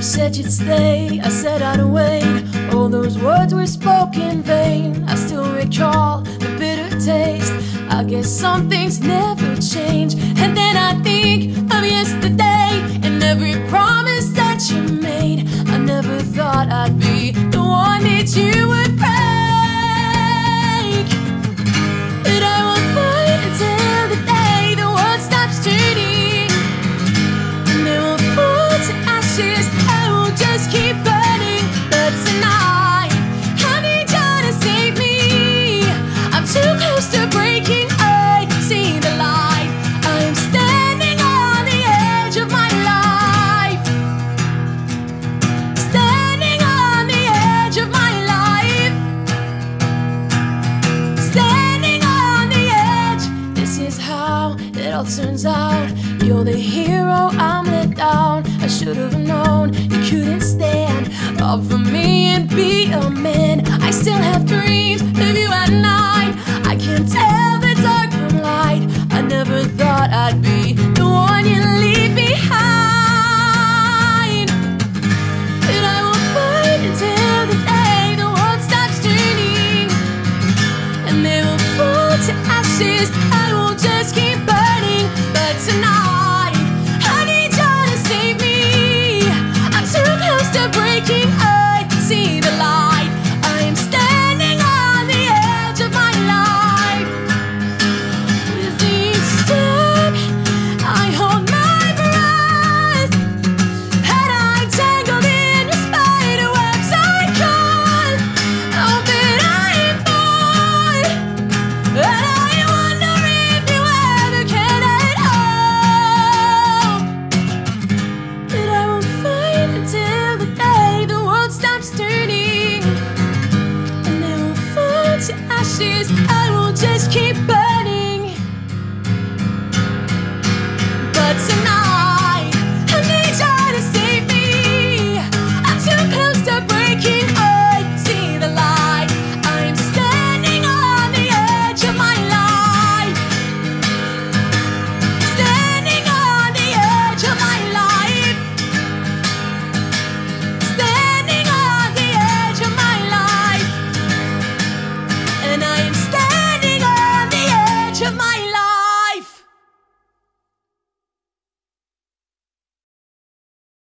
You said you'd stay, I said I'd wait. All those words were spoken vain. I still recall the bitter taste. I guess some things never change. turns out You're the hero I'm let down I should've known you couldn't stand. Up for me and be a man